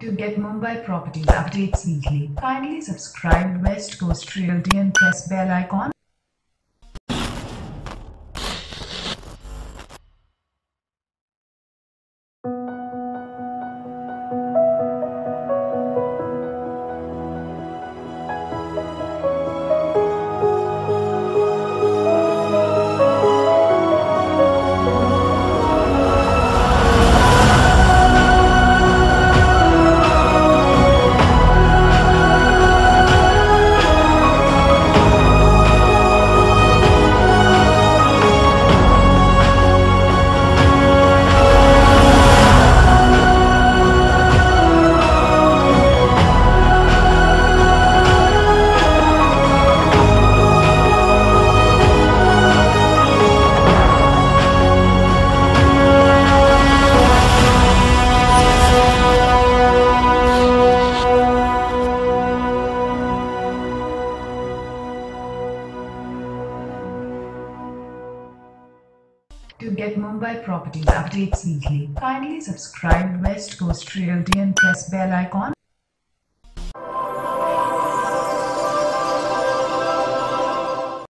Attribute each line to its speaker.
Speaker 1: Mumbai properties updates weekly, kindly subscribe West Coast Realty and press bell icon. To get Mumbai properties updates weekly, kindly subscribe West Coast Realty and press bell icon.